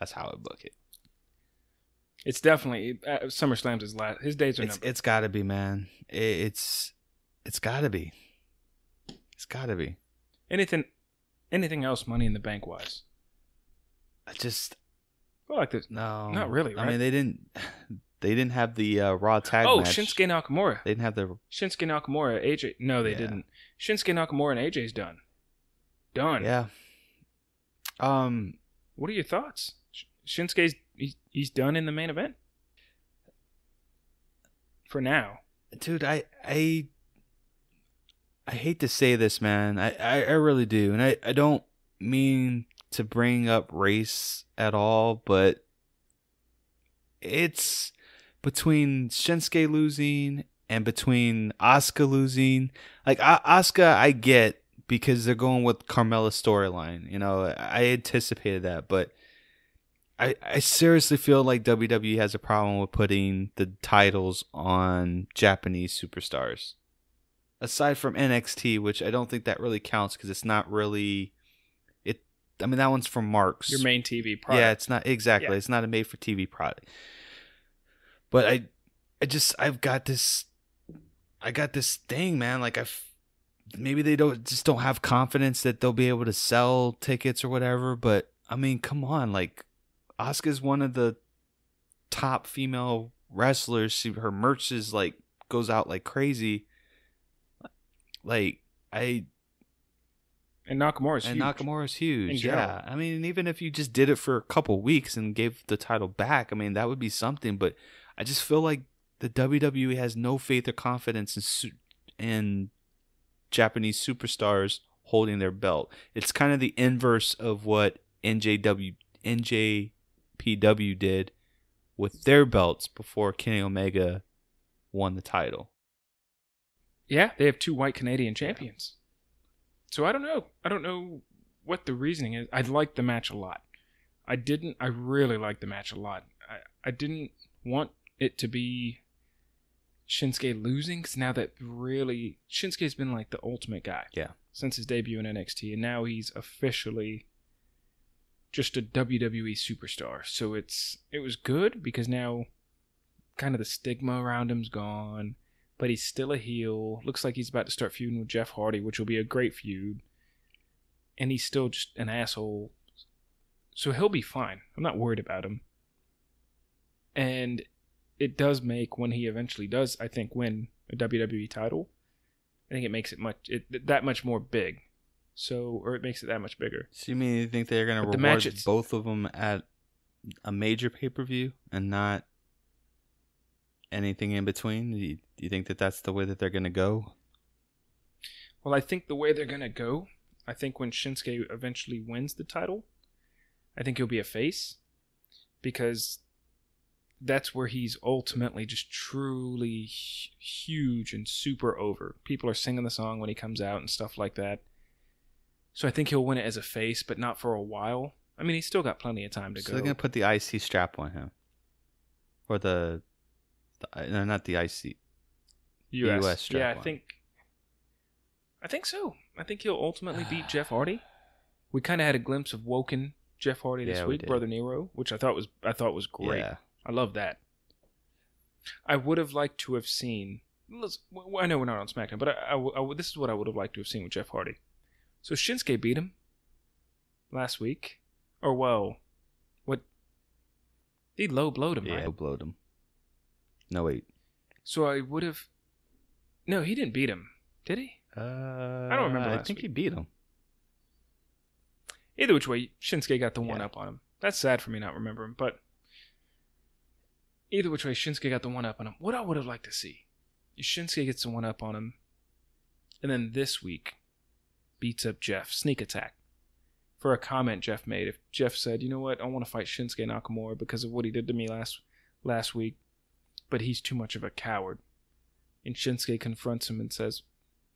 That's how I book it. It's definitely uh, SummerSlam's his last. His days are It's numbered. it's got to be, man. It, it's it's got to be. It's got to be. anything, anything else? Money in the Bank wise. I just I feel like this. no, Not really, I mean, they didn't. They didn't have the uh, Raw tag Oh, match. Shinsuke Nakamura. They didn't have the Shinsuke Nakamura. AJ. No, they Yeah. didn't. Shinsuke Nakamura and AJ's done. Done. yeah. Um, What are your thoughts? Sh- Shinsuke's he's, he's done in the main event. For now. dude, I I I hate to say this, man. I I, I really do, and I I don't mean to bring up race at all, but it's between Shinsuke losing and between Asuka losing. Like A- Asuka, I get because they're going with Carmella's storyline. You know, I anticipated that, but I I seriously feel like WWE has a problem with putting the titles on Japanese superstars. Aside from NXT, which I don't think that really counts because it's not really it. I mean, that one's from Marks. Your main TV product. Yeah, it's not exactly. Yeah. It's not a made for TV product. But I, I just I've got this, I got this thing, man. Like I've maybe they don't just don't have confidence that they'll be able to sell tickets or whatever. But I mean, come on, like Asuka's one of the top female wrestlers. She her merch is like goes out like crazy. Like I and Nakamura's and huge. Nakamura's huge. Yeah. I mean, even if you just did it for a couple weeks and gave the title back, I mean, that would be something. But I just feel like the WWE has no faith or confidence in, su- in Japanese superstars holding their belt. It's kind of the inverse of what NJW NJPW did with their belts before Kenny Omega won the title. Yeah, they have two white Canadian champions. So I don't know. I don't know what the reasoning is. I liked the match a lot. I didn't. I really liked the match a lot. I, I didn't want it to be Shinsuke losing because now that really Shinsuke's been like the ultimate guy. Yeah. Since his debut in NXT, and now he's officially just a WWE superstar. So it's it was good because now kind of the stigma around him's gone but he's still a heel. Looks like he's about to start feuding with Jeff Hardy, which will be a great feud. And he's still just an asshole. So he'll be fine. I'm not worried about him. And it does make when he eventually does, I think, win a WWE title. I think it makes it much it, that much more big. So, or it makes it that much bigger. So you mean you think they're gonna But the reward match it's- both of them at a major pay per view and not anything in between? Do you, do you think that that's the way that they're gonna go? Well, I think the way they're gonna go, I think when Shinsuke eventually wins the title, I think he'll be a face because that's where he's ultimately just truly hu- huge and super over. People are singing the song when he comes out and stuff like that. So I think he'll win it as a face, but not for a while. I mean, he's still got plenty of time to So go. they're gonna put the IC strap on him, or the, the no, not the IC. US. US strap yeah, I on. think. I think so. I think he'll ultimately beat Jeff Hardy. We kind of had a glimpse of Woken Jeff Hardy this Yeah, week, did. Brother Nero, which I thought was I thought was great. Yeah. I love that. I would have liked to have seen. I know we're not on SmackDown, but I, I I this is what I would have liked to have seen with Jeff Hardy. So Shinsuke beat him last week, or whoa. what? He low blowed him, Yeah, right? blowed him. No wait. So I would have. No, he didn't beat him, did he? Uh, I don't remember I last think week. he beat him. Either which way, Shinsuke got the one Yeah. up on him. That's sad for me not remembering, but either which way, Shinsuke got the one up on him. What I would have liked to see is Shinsuke gets the one up on him, and then this week beats up Jeff, sneak attack. For a comment Jeff made, if Jeff said, "You know what, I want to fight Shinsuke Nakamura because of what he did to me last last week, but he's too much of a coward," and Shinsuke confronts him and says,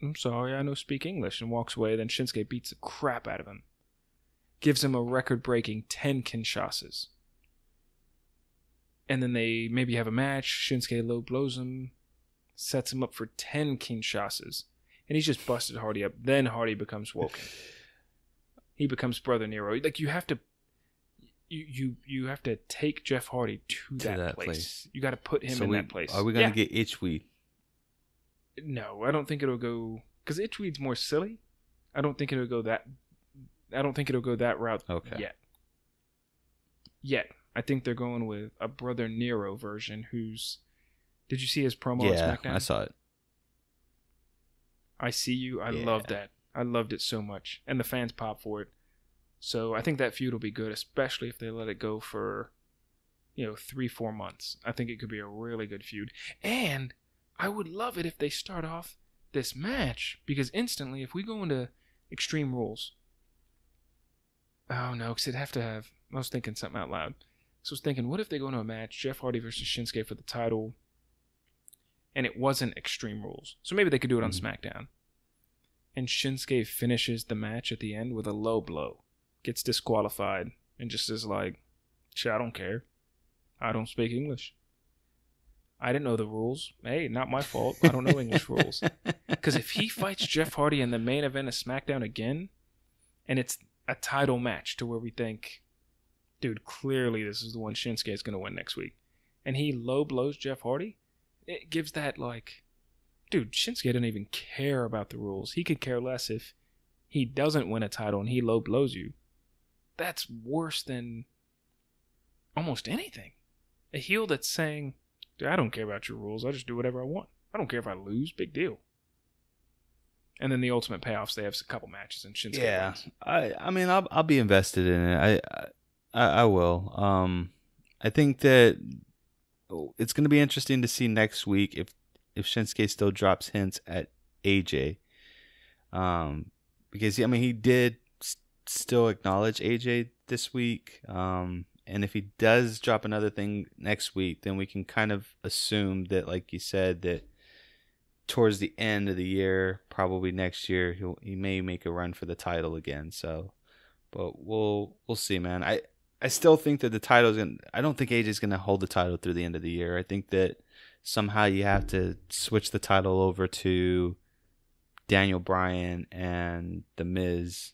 "I'm sorry, I don't speak English," and walks away. Then Shinsuke beats the crap out of him gives him a record breaking 10 Kinshasas. And then they maybe have a match. Shinsuke low blows him, sets him up for 10 Kinshasas. And he's just busted Hardy up. Then Hardy becomes woken. He becomes Brother Nero. Like, you have to. you you you have to take Jeff Hardy to, To that, that place. place. You got to put him So in we- that place. Are we gonna Yeah. get Itchweed? No, I don't think it'll go because Itchweed's more silly. I don't think it'll go that. I don't think it'll go that route Okay. yet. Yet, I think they're going with a brother Nero version. Who's? Did you see his promo yeah, on SmackDown? I saw it. I see you. I Yeah. love that. I loved it so much, and the fans pop for it. So I think that feud will be good, especially if they let it go for, you know, three four months. I think it could be a really good feud, and I would love it if they start off this match because instantly, if we go into Extreme Rules, oh no, because it'd have to have. I was thinking something out loud. So I was thinking, what if they go into a match, Jeff Hardy versus Shinsuke for the title, and it wasn't Extreme Rules? So maybe they could do it on Mhm. SmackDown. And Shinsuke finishes the match at the end with a low blow, gets disqualified, and just is like, "Shit, I don't care. I don't speak English. I didn't know the rules. Hey, not my fault. I don't know English rules." Because if he fights Jeff Hardy in the main event of SmackDown again, and it's a title match to where we think, dude, clearly this is the one Shinsuke is going to win next week, and he low blows Jeff Hardy, it gives that like, dude, Shinsuke doesn't even care about the rules. He could care less if he doesn't win a title and he low blows you. That's worse than almost anything. A heel that's saying, dude, I don't care about your rules. I just do whatever I want. I don't care if I lose. Big deal. And then the ultimate payoffs, they have a couple matches and Shinsuke yeah, wins. I I mean I'll I'll be invested in it. I I, I will. Um, I think that it's going to be interesting to see next week if if Shinsuke still drops hints at AJ. Um, because I mean he did still acknowledge AJ this week. Um, and if he does drop another thing next week, then we can kind of assume that, like you said, that towards the end of the year, probably next year, he'll he may make a run for the title again. So, but we'll we'll see, man. I I still think that the title's gonna. I don't think AJ's gonna hold the title through the end of the year. I think that somehow you have to switch the title over to Daniel Bryan and The Miz